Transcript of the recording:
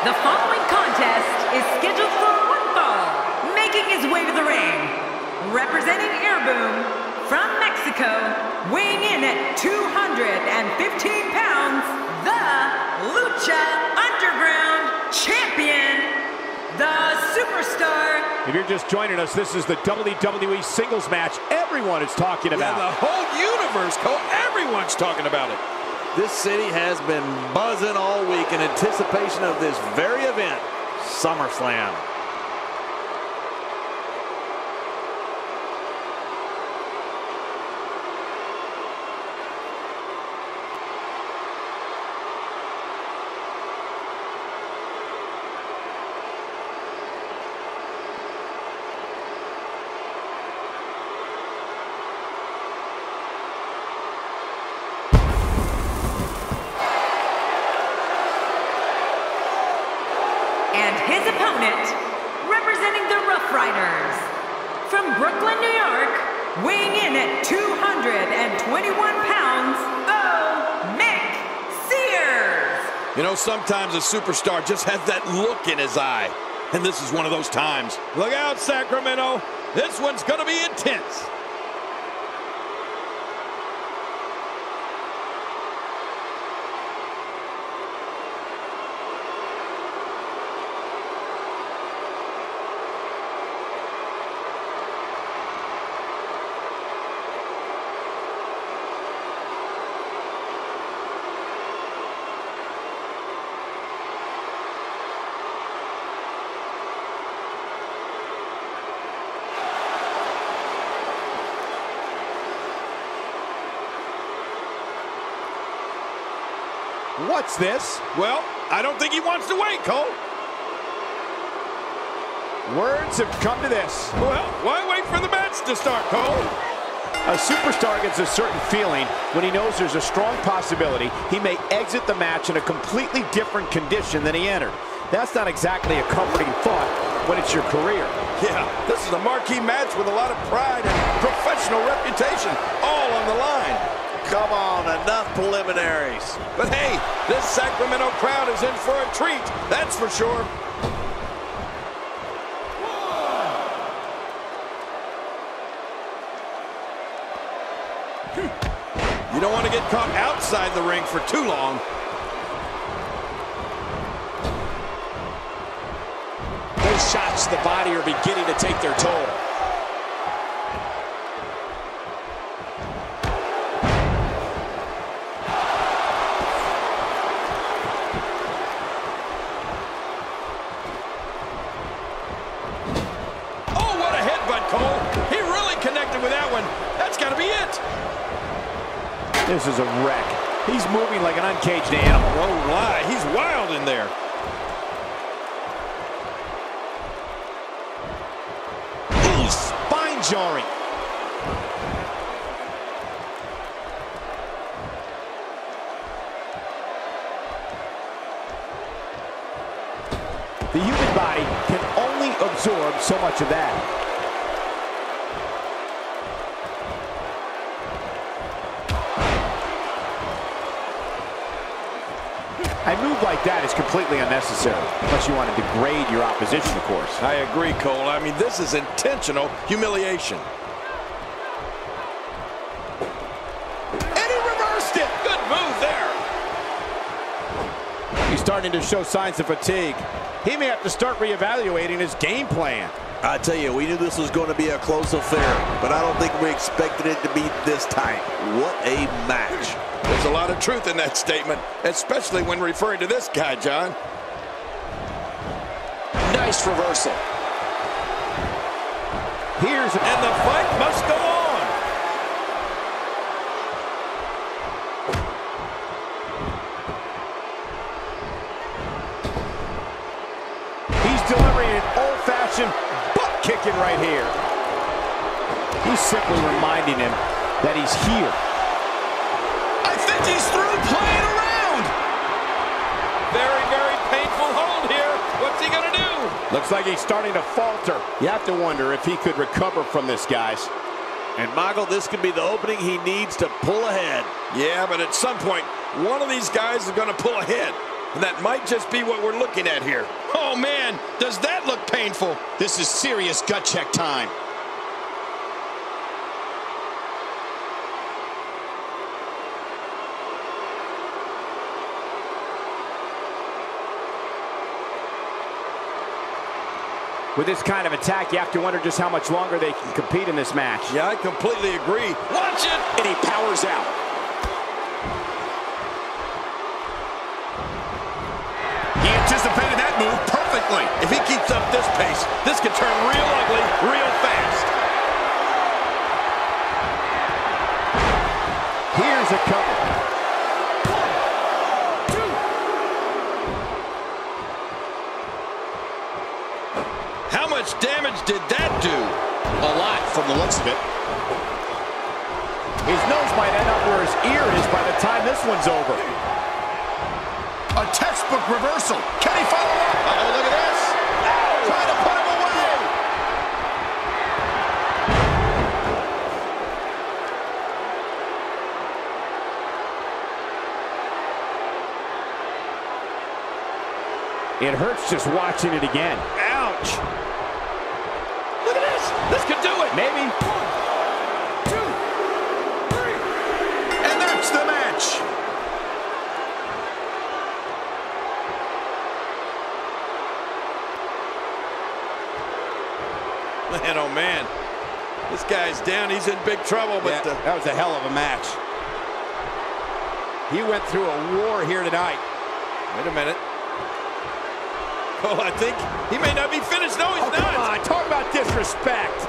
The following contest is scheduled for one fall. Making his way to the ring, representing Airboom from Mexico, weighing in at 215 pounds, the Lucha Underground Champion, the Superstar. If you're just joining us, this is the WWE singles match everyone is talking about. Yeah, the whole universe, Cole, everyone's talking about it. This city has been buzzing all week in anticipation of this very event, SummerSlam. And his opponent, representing the Rough Riders, from Brooklyn, New York, weighing in at 221 pounds, oh, Mick Sears. You know, sometimes a superstar just has that look in his eye. And this is one of those times. Look out, Sacramento. This one's going to be intense. What's this? Well, I don't think he wants to wait, Cole. Words have come to this. Well, why wait for the match to start, Cole? A superstar gets a certain feeling when he knows there's a strong possibility he may exit the match in a completely different condition than he entered. That's not exactly a comforting thought when it's your career. Yeah, this is a marquee match with a lot of pride and professional reputation all on the line. Come on, enough preliminaries. But hey, this Sacramento crowd is in for a treat, that's for sure. You don't want to get caught outside the ring for too long. Those shots to the body are beginning to take their toll. Cole. He really connected with that one. That's got to be it. This is a wreck. He's moving like an uncaged animal. Oh, my. He's wild in there. Ooh, spine jarring. The human body can only absorb so much of that. A move like that is completely unnecessary, unless you want to degrade your opposition, of course. I agree, Cole. I mean, this is intentional humiliation. And he reversed it! Good move there. He's starting to show signs of fatigue. He may have to start reevaluating his game plan. I tell you, we knew this was going to be a close affair, but I don't think we expected it to be this tight. What a match. There's a lot of truth in that statement, especially when referring to this guy, John. Nice reversal. Here's And the fight must go on. He's delivering an old-fashioned butt kicking right here. He's simply reminding him that he's here. I think he's through playing around. Very, very painful hold here. What's he going to do? Looks like he's starting to falter. You have to wonder if he could recover from this, guys. And Michael, this could be the opening he needs to pull ahead. Yeah, but at some point, one of these guys is going to pull ahead. And that might just be what we're looking at here. Oh, man, does that look painful? This is serious gut check time. With this kind of attack, you have to wonder just how much longer they can compete in this match. Yeah, I completely agree. Watch it! And he powers out. Move perfectly. If he keeps up this pace, this could turn real ugly real fast. Here's a cover. How much damage did that do? A lot from the looks of it. His nose might end up where his ear is by the time this one's over. A textbook reversal. Can he follow up? Uh-oh, look at this. Trying to put him away. It hurts just watching it again. Ouch. Look at this. This could do it. Maybe. Man, oh, man. This guy's down. He's in big trouble, but Yeah, that was a hell of a match. He went through a war here tonight. wait a minute. Oh, I think he may not be finished. No, he's Oh, not. come on, talk about disrespect.